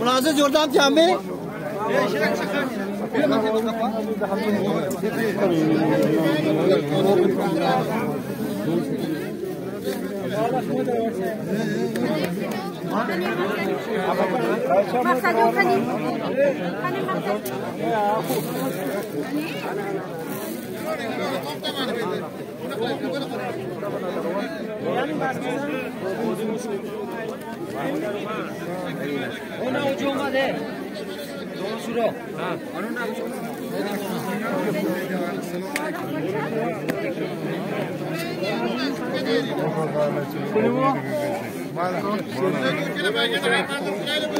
ملاحظة جوردان في عمي Numarası Jordan Cami. Maksa dong kani. Kani Goedemorgen. Goedemorgen.